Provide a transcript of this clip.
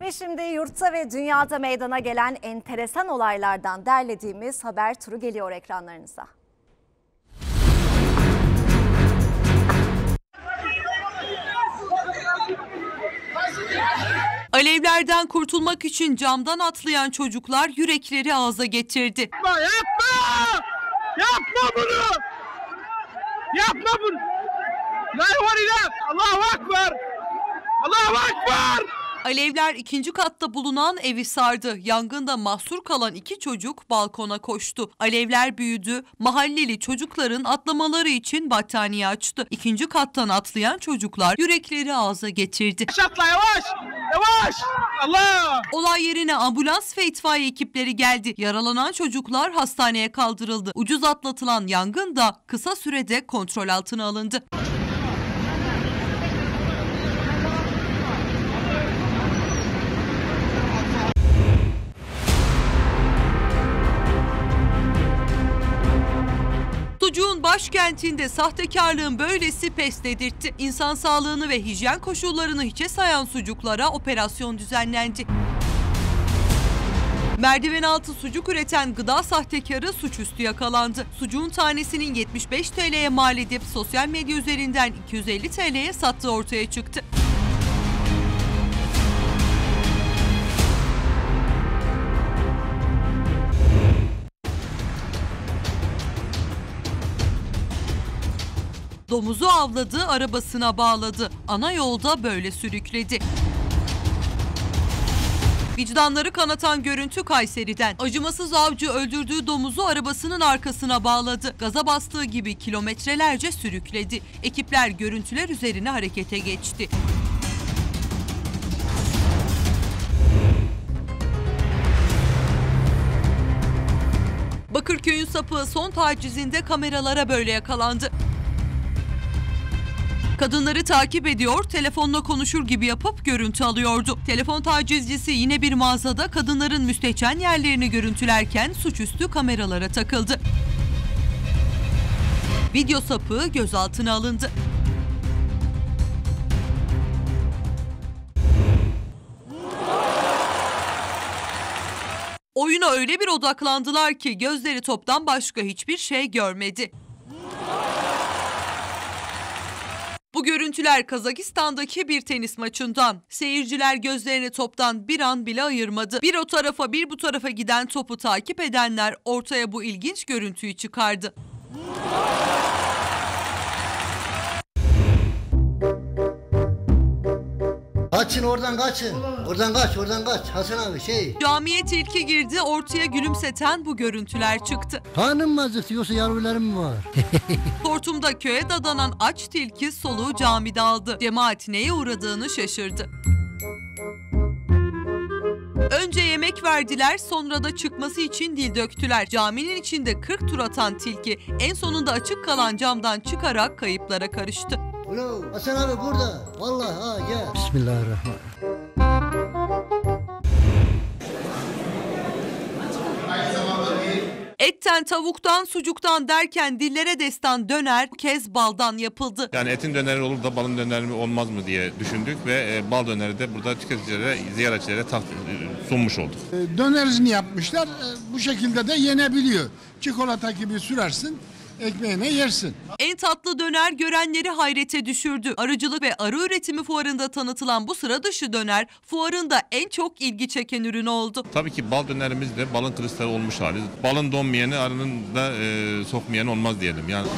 Ve şimdi yurtta ve dünyada meydana gelen enteresan olaylardan derlediğimiz haber turu geliyor ekranlarınıza. Alevlerden kurtulmak için camdan atlayan çocuklar yürekleri ağza getirdi. Yapma yapma! Yapma bunu! Yapma bunu! La ilahe illallah! Allahu Ekber! Allahu Ekber! Alevler ikinci katta bulunan evi sardı. Yangında mahsur kalan iki çocuk balkona koştu. Alevler büyüdü. Mahalleli çocukların atlamaları için battaniye açtı. İkinci kattan atlayan çocuklar yürekleri ağza getirdi. Şatla yavaş! Yavaş! Allah! Olay yerine ambulans ve itfaiye ekipleri geldi. Yaralanan çocuklar hastaneye kaldırıldı. Ucuz atlatılan yangın da kısa sürede kontrol altına alındı. Başkentinde sahtekarlığın böylesi pes dedirtti. İnsan sağlığını ve hijyen koşullarını hiçe sayan sucuklara operasyon düzenlendi. Merdiven altı sucuk üreten gıda sahtekarı suçüstü yakalandı. Sucuğun tanesinin 75 TL'ye mal edip sosyal medya üzerinden 250 TL'ye sattığı ortaya çıktı. Domuzu avladı, arabasına bağladı. Ana yolda böyle sürükledi. Vicdanları kanatan görüntü Kayseri'den. Acımasız avcı öldürdüğü domuzu arabasının arkasına bağladı. Gaza bastığı gibi kilometrelerce sürükledi. Ekipler görüntüler üzerine harekete geçti. Bakırköy'ün sapığı son tacizinde kameralara böyle yakalandı. Kadınları takip ediyor, telefonla konuşur gibi yapıp görüntü alıyordu. Telefon tacizcisi yine bir mağazada kadınların müstehcen yerlerini görüntülerken suçüstü kameralara takıldı. Video sapığı gözaltına alındı. Oyuna öyle bir odaklandılar ki gözleri toptan başka hiçbir şey görmedi. Bu görüntüler Kazakistan'daki bir tenis maçından. Seyirciler gözlerini toptan bir an bile ayırmadı. Bir o tarafa bir bu tarafa giden topu takip edenler ortaya bu ilginç görüntüyü çıkardı. Kaçın oradan kaçın. Oradan kaç, oradan kaç. Hasan abi şey. Camiye tilki girdi, ortaya gülümseten bu görüntüler çıktı. Hanım mı acıtıyorsa yavrularım mı var? Hortumda köye dadanan aç tilki soluğu camide aldı. Cemaat neye uğradığını şaşırdı. Önce yemek verdiler, sonra da çıkması için dil döktüler. Caminin içinde 40 tur atan tilki en sonunda açık kalan camdan çıkarak kayıplara karıştı. Ulan Hasan abi burada. Vallahi ha gel. Bismillahirrahmanirrahim. Etten, tavuktan, sucuktan derken dillere destan döner bu kez baldan yapıldı. Yani etin döneri olur da balın döneri mi olmaz mı diye düşündük ve e, bal döneri de burada tüketicilere, ziyaretçilere e, sunmuş olduk. dönerizini yapmışlar. E, Bu şekilde de yenebiliyor. Çikolata gibi sürersin, ekmeğine yersin. En tatlı döner görenleri hayrete düşürdü. Arıcılık ve arı üretimi fuarında tanıtılan bu sıra dışı döner fuarında en çok ilgi çeken ürün oldu. Tabii ki bal dönerimiz de balın kristali olmuş hali. Balın donmayanı arının da e, sokmayanı olmaz diyelim. Yani